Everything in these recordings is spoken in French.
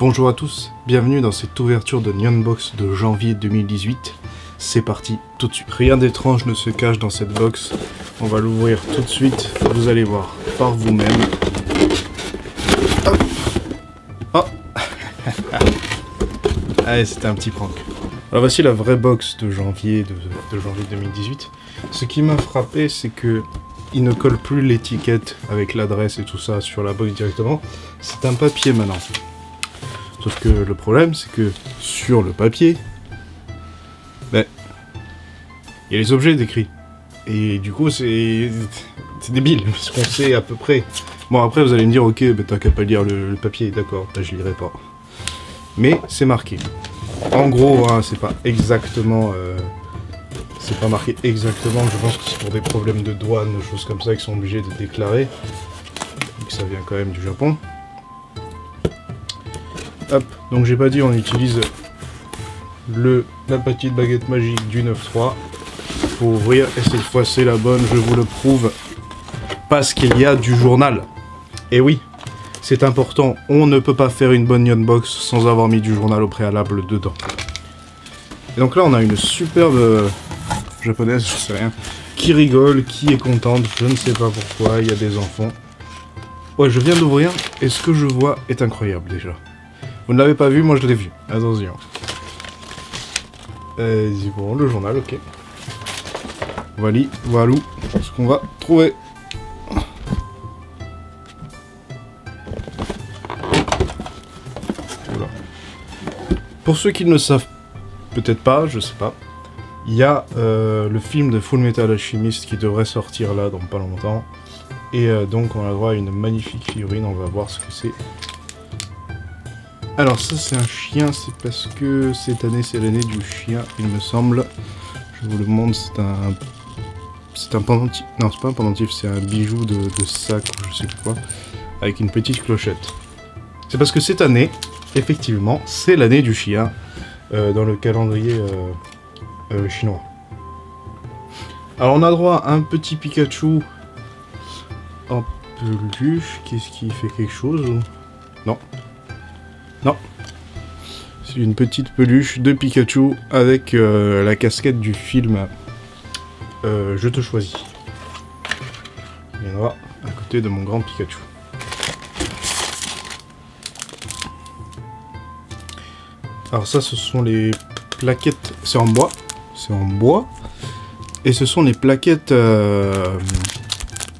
Bonjour à tous, bienvenue dans cette ouverture de Box de janvier 2018. C'est parti tout de suite. Rien d'étrange ne se cache dans cette box. On va l'ouvrir tout de suite, vous allez voir par vous-même. Oh Allez, c'était un petit prank. Alors voici la vraie box de janvier, de janvier 2018. Ce qui m'a frappé, c'est que il ne colle plus l'étiquette avec l'adresse et tout ça sur la box directement. C'est un papier maintenant. Sauf que le problème, c'est que sur le papier, ben, il y a les objets décrits. Et du coup, c'est débile, parce qu'on sait à peu près. Bon, après, vous allez me dire, ok, ben, t'as qu'à pas lire le, papier, d'accord, là, je lirai pas. Mais c'est marqué. En gros, hein, c'est pas exactement... Euh, c'est pas marqué exactement, je pense que c'est pour des problèmes de douane, choses comme ça, qu'ils sont obligés de déclarer. Donc ça vient quand même du Japon. Hop, donc j'ai pas dit, on utilise le, la petite baguette magique du 9.3 pour ouvrir, et cette fois c'est la bonne, je vous le prouve, parce qu'il y a du journal. Et oui, c'est important, on ne peut pas faire une bonne unbox sans avoir mis du journal au préalable dedans. Et donc là on a une superbe japonaise, je sais rien, qui rigole, qui est contente, je ne sais pas pourquoi, il y a des enfants. Ouais, je viens d'ouvrir, et ce que je vois est incroyable déjà. Vous ne l'avez pas vu, moi je l'ai vu. Attention. Euh, bon, le journal, ok. Voilà, voilà ce qu'on va trouver. Pour ceux qui ne le savent peut-être pas, je sais pas, il y a euh, le film de Full Metal Alchemist qui devrait sortir là dans pas longtemps. Et euh, donc on a droit à une magnifique figurine, on va voir ce que c'est. Alors ça c'est un chien, c'est parce que cette année c'est l'année du chien, il me semble. Je vous le montre, c'est un... C'est un pendentif... Non, c'est pas un pendentif, c'est un bijou de, sac ou je sais quoi. Avec une petite clochette. C'est parce que cette année, effectivement, c'est l'année du chien. Euh, dans le calendrier euh, chinois. Alors on a droit à un petit Pikachu en peluche. Qu'est-ce qui fait quelque chose Non. Non. C'est une petite peluche de Pikachu avec euh, la casquette du film euh, Je te choisis. Il y à côté de mon grand Pikachu. Alors ça, ce sont les plaquettes. C'est en bois c'est en bois. Et ce sont les plaquettes euh,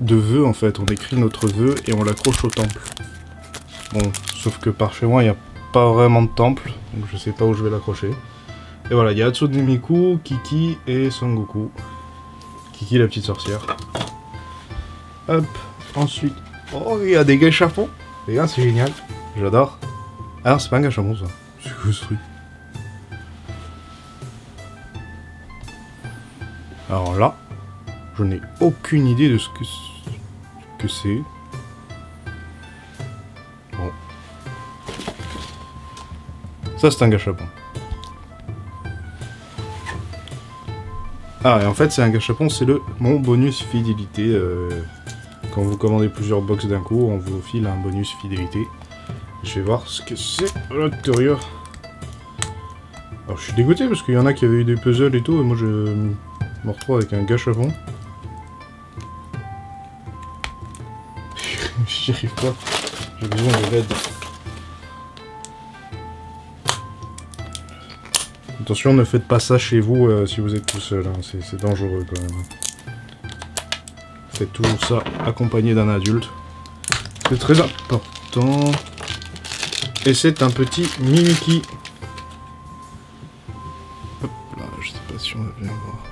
de vœux en fait. On écrit notre vœu et on l'accroche au temple. Bon, sauf que par chez moi, il n'y a pas vraiment de temple. Donc je sais pas où je vais l'accrocher. Et voilà, il y a Miku, Kiki et Son Goku. Kiki la petite sorcière. Hop, ensuite... Oh, il y a des gâchapons Les gars, c'est génial. J'adore. Ah c'est pas un gâchapon ça. C'est truc? Alors là, je n'ai aucune idée de ce que c'est. Ça, c'est un gâchapon. Ah, et en fait, c'est un gâchapon, c'est le mon bonus fidélité. Euh, quand vous commandez plusieurs box d'un coup, on vous file un bonus fidélité. Je vais voir ce que c'est à l'intérieur. Alors, je suis dégoûté parce qu'il y en a qui avaient eu des puzzles et tout, et moi, je me retrouve avec un gâche-avant. J'y arrive pas. J'ai besoin de l'aide. Attention, ne faites pas ça chez vous euh, si vous êtes tout seul. Hein. C'est dangereux quand même. Faites toujours ça accompagné d'un adulte. C'est très important. Et c'est un petit Mimiki. Hop là, je sais pas si on va bien voir.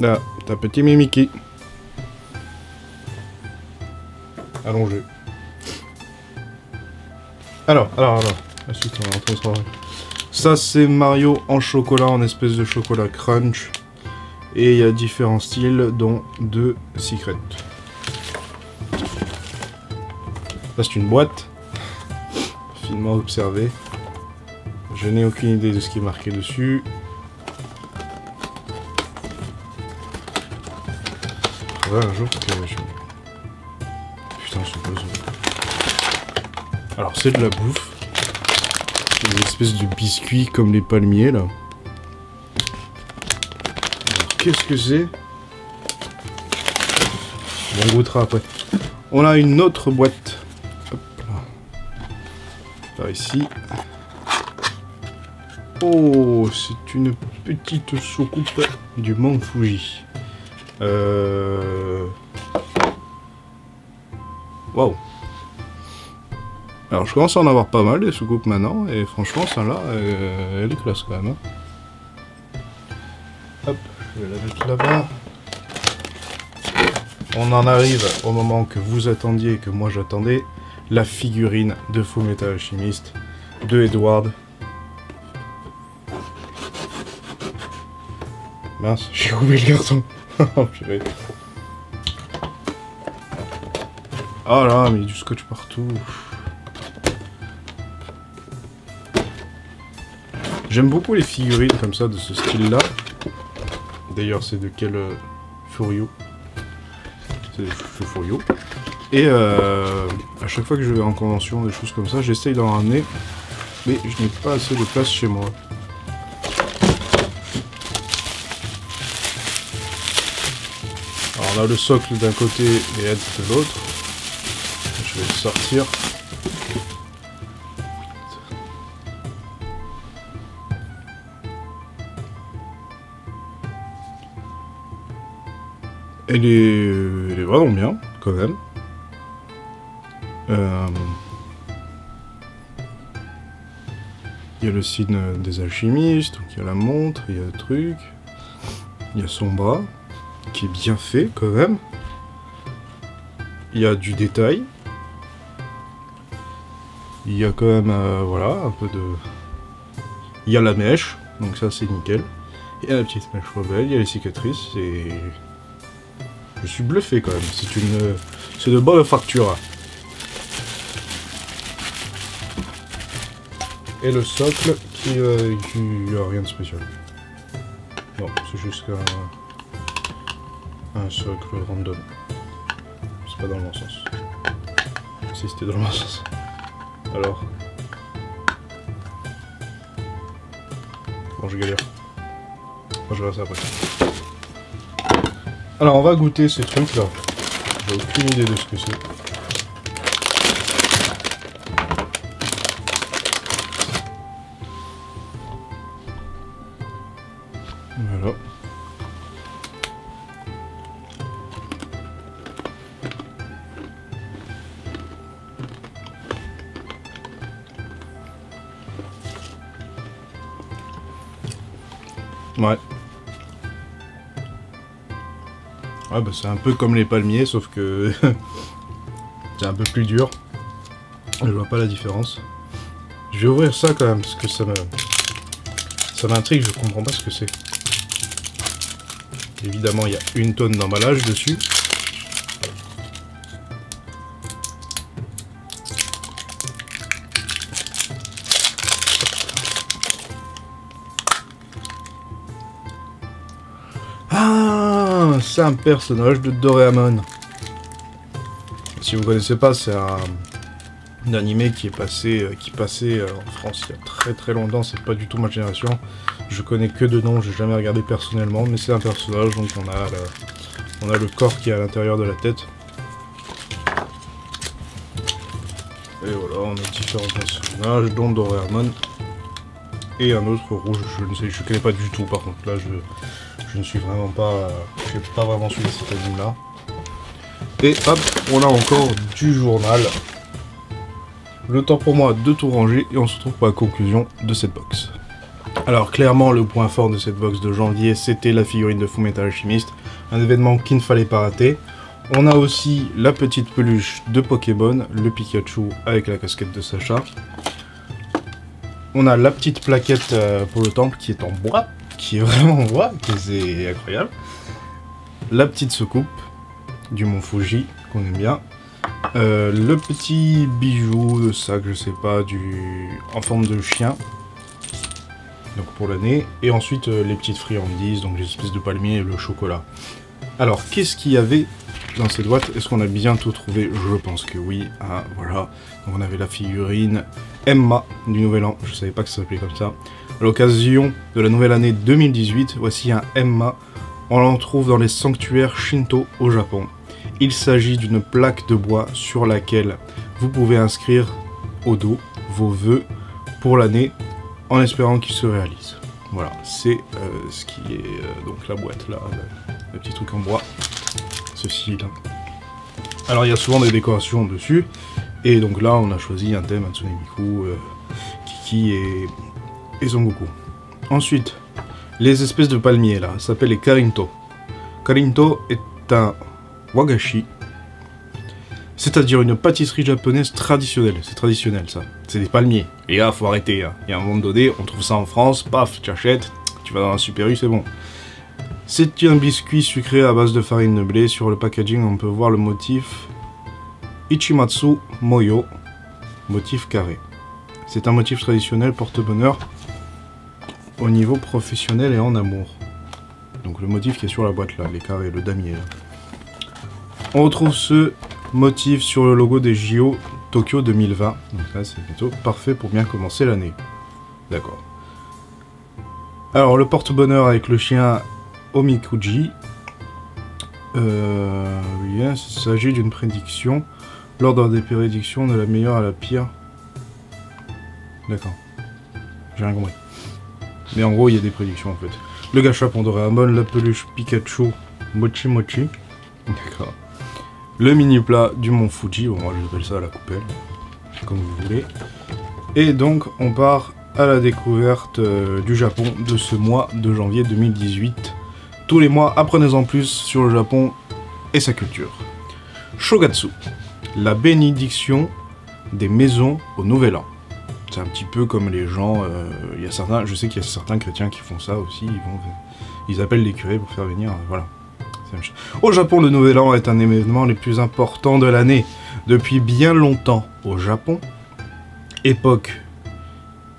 Là, t'as petit Mimiki. Allongé. Alors, alors, alors. Ensuite, on va. Ça, c'est Mario en chocolat, en espèce de chocolat crunch. Et il y a différents styles, dont deux secrets. Là, c'est une boîte. Finement observé. Je n'ai aucune idée de ce qui est marqué dessus. un jour que je... Putain, ce puzzle. Alors c'est de la bouffe. Une espèce de biscuit comme les palmiers là. Qu'est-ce que c'est? On goûtera après. On a une autre boîte. Hop là. Par ici. Oh, c'est une petite soucoupe du Mont Fuji. Euh... Alors je commence à en avoir pas mal des soucoupes maintenant, et franchement celle-là, euh, elle est classe quand même. hein. Hop, je vais la mettre là-bas. On en arrive au moment que vous attendiez et que moi j'attendais, la figurine de Fullmetal Alchemist de Edward. Mince, j'ai oublié le carton. oh purée. Oh là, mais il y a du scotch partout. J'aime beaucoup les figurines comme ça, de ce style-là. D'ailleurs, c'est de quel euh, Furio? C'est Furio. Et euh, à chaque fois que je vais en convention, des choses comme ça, j'essaye d'en ramener. Mais je n'ai pas assez de place chez moi. Alors on a le socle d'un côté et Ed de l'autre. Je vais le sortir. Elle est, elle est vraiment bien, quand même. Euh, Il y a le signe des alchimistes, donc il y a la montre, il y a le truc. Il y a son bras, qui est bien fait quand même. Il y a du détail. Il y a quand même, euh, voilà, un peu de... Il y a la mèche, donc ça c'est nickel. Il y a la petite mèche rebelle, il y a les cicatrices, et... Je suis bluffé quand même, c'est une... C'est de bonne facture. Et le socle qui, euh, a rien de spécial. Non, c'est juste un, un socle random. C'est pas dans le bon sens. Si c'était dans le bon sens. Alors. Bon, je galère. Moi, je verrai ça après. Alors, on va goûter ces trucs là. J'ai aucune idée de ce que c'est. Ouais, bah c'est un peu comme les palmiers, sauf que c'est un peu plus dur. Je vois pas la différence. Je vais ouvrir ça quand même, parce que ça me... Ça m'intrigue, je comprends pas ce que c'est. Évidemment, il y a une tonne d'emballage dessus. C'est un personnage de Doraemon. Si vous connaissez pas, c'est un, un animé qui est passé, euh, qui passait euh, en France il y a très très longtemps. C'est pas du tout ma génération. Je connais que de nom, j'ai jamais regardé personnellement, mais c'est un personnage. Donc on a, le, on a le corps qui est à l'intérieur de la tête. Et voilà, on a différents personnages, dont Doraemon. Et un autre rouge, je ne sais, je connais pas du tout par contre. Là, je, je ne suis vraiment pas. Je n'ai pas vraiment suivi cet anime là. Et hop, on a encore du journal. Le temps pour moi de tout ranger et on se retrouve pour la conclusion de cette box. Alors clairement le point fort de cette box de janvier c'était la figurine de Fullmetal Alchemist, un événement qu'il ne fallait pas rater. On a aussi la petite peluche de Pokébon, le Pikachu avec la casquette de Sacha. On a la petite plaquette euh, pour le temple qui est en bois, qui est vraiment en bois, que c'est incroyable. La petite soucoupe du Mont Fuji qu'on aime bien. Euh, le petit bijou de sac, je sais pas, du en forme de chien. Donc pour l'année. Et ensuite euh, les petites friandises, donc les espèces de palmiers et le chocolat. Alors qu'est-ce qu'il y avait dans cette boîte. Est-ce qu'on a bien tout trouvé Je pense que oui. Ah, voilà. Donc on avait la figurine Emma du Nouvel An. Je savais pas que ça s'appelait comme ça. À l'occasion de la nouvelle année 2018, voici un Emma. On l'en trouve dans les sanctuaires Shinto au Japon. Il s'agit d'une plaque de bois sur laquelle vous pouvez inscrire au dos vos vœux pour l'année en espérant qu'ils se réalisent. Voilà, c'est euh, ce qui est euh, donc la boîte là, le petit truc en bois. Ceci là. Alors il y a souvent des décorations dessus. Et donc là on a choisi un thème Hatsune Miku, euh, Kiki et, et Son Goku. Ensuite, les espèces de palmiers là, ça s'appelle les Karinto. Karinto est un wagashi, c'est-à-dire une pâtisserie japonaise traditionnelle. C'est traditionnel ça. C'est des palmiers. Et là, faut arrêter. hein. Il y a un moment donné, on trouve ça en France, paf, tu achètes, tu vas dans un Super U, c'est bon. C'est un biscuit sucré à base de farine de blé. Sur le packaging, on peut voir le motif Ichimatsu Moyo, motif carré. C'est un motif traditionnel porte-bonheur au niveau professionnel et en amour. Donc le motif qui est sur la boîte là, les carrés, le damier là. On retrouve ce motif sur le logo des JO Tokyo 2020. Donc là c'est plutôt parfait pour bien commencer l'année. D'accord. Alors le porte-bonheur avec le chien Omikuji. Euh, il s'agit d'une prédiction. L'ordre des prédictions de la meilleure à la pire. D'accord. J'ai rien compris. Mais en gros, il y a des prédictions en fait. Le gachapon Doraemon, la peluche Pikachu, Mochi Mochi. D'accord. Le mini plat du mont Fuji, bon, moi j'appelle ça la coupelle, comme vous voulez. Et donc, on part à la découverte euh, du Japon de ce mois de janvier 2018. Tous les mois, apprenez-en plus sur le Japon et sa culture. Shogatsu, la bénédiction des maisons au Nouvel An. C'est un petit peu comme les gens. euh, y a certains, je sais qu'il y a certains chrétiens qui font ça aussi. Ils appellent les curés pour faire venir. voilà. Au Japon, le Nouvel An est un événement les plus importants de l'année. Depuis bien longtemps au Japon, époque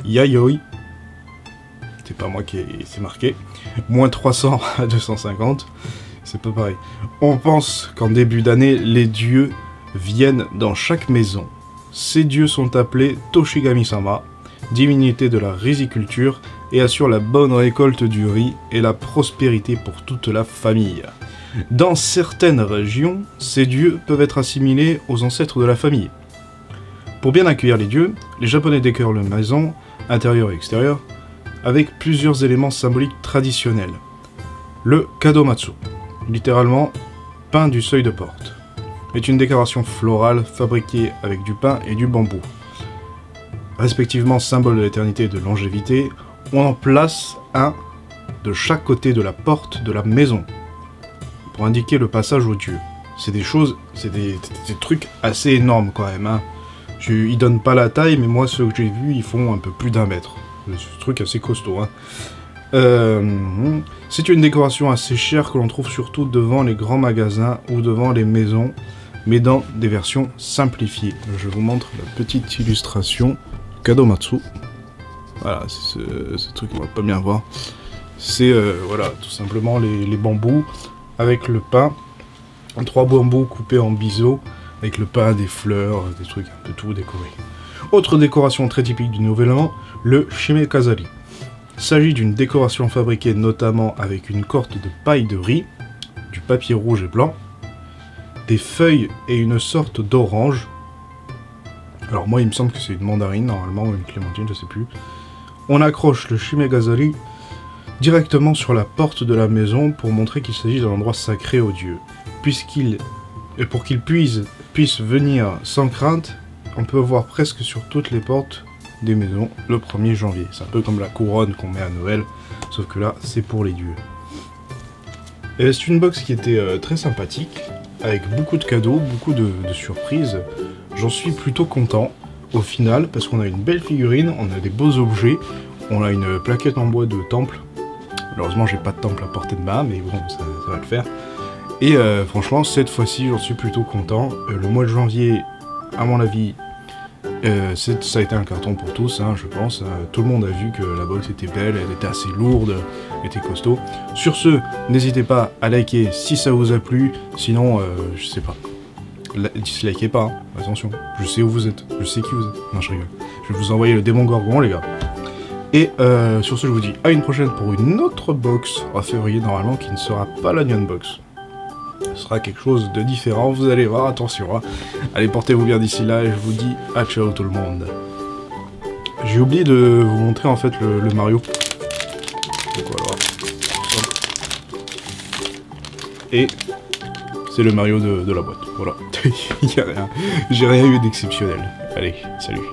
Yayoi, c'est pas moi qui c'est marqué, moins 300 à 250, c'est pas pareil. On pense qu'en début d'année, les dieux viennent dans chaque maison. Ces dieux sont appelés Toshigami-sama, divinité de la riziculture, et assurent la bonne récolte du riz et la prospérité pour toute la famille. Dans certaines régions, ces dieux peuvent être assimilés aux ancêtres de la famille. Pour bien accueillir les dieux, les Japonais décorent leur maison, intérieure et extérieure, avec plusieurs éléments symboliques traditionnels. Le kadomatsu, littéralement pain du seuil de porte, est une décoration florale fabriquée avec du pain et du bambou. Respectivement symbole de l'éternité et de longévité, on en place un de chaque côté de la porte de la maison pour indiquer le passage aux dieux. C'est des choses, c'est des, trucs assez énormes quand même. Hein. Je, ils donnent pas la taille, mais moi ceux que j'ai vus, ils font un peu plus d'un mètre. C'est un truc assez costaud. Hein. Euh, c'est une décoration assez chère que l'on trouve surtout devant les grands magasins ou devant les maisons, mais dans des versions simplifiées. Je vous montre la petite illustration Kadomatsu. Voilà, c'est ce, ce truc qu'on va pas bien voir. C'est euh, voilà, tout simplement les, bambous avec le pain, trois bambous coupés en biseau, avec le pain, des fleurs, des trucs un peu tout décorés. Autre décoration très typique du Nouvel An, le Shimekazari. Il s'agit d'une décoration fabriquée notamment avec une corte de paille de riz, du papier rouge et blanc, des feuilles et une sorte d'orange. Alors moi il me semble que c'est une mandarine normalement ou une clémentine, je sais plus. On accroche le Shimegazari directement sur la porte de la maison pour montrer qu'il s'agit d'un endroit sacré aux dieux. Puisqu'il et pour qu'il puisse, puisse venir sans crainte, on peut voir presque sur toutes les portes des maisons le 1er janvier. C'est un peu comme la couronne qu'on met à Noël, sauf que là, c'est pour les dieux. C'est une box qui était euh, très sympathique, avec beaucoup de cadeaux, beaucoup de, surprises. J'en suis plutôt content au final, parce qu'on a une belle figurine, on a des beaux objets, on a une plaquette en bois de temple. Malheureusement, j'ai pas de temple à portée de main, mais bon, ça, ça va le faire. Et euh, franchement, cette fois-ci, j'en suis plutôt content. Euh, le mois de janvier, à mon avis, Ça a été un carton pour tous, hein, je pense. Euh, tout le monde a vu que la box était belle, elle était assez lourde, elle était costaud. Sur ce, n'hésitez pas à liker si ça vous a plu. Sinon, euh, je sais pas. Dislikez pas, hein. attention. Je sais où vous êtes, je sais qui vous êtes. Non, je rigole. Je vais vous envoyer le démon gorgon, les gars. Et euh, sur ce, je vous dis à une prochaine pour une autre box en février, normalement, qui ne sera pas la Nyan Box. Ce sera quelque chose de différent, vous allez voir, attention. hein. Allez, portez-vous bien d'ici là et je vous dis à ciao tout le monde. J'ai oublié de vous montrer en fait le, Mario. Et c'est le Mario de, la boîte. Voilà. A rien. J'ai rien eu d'exceptionnel. Allez, salut.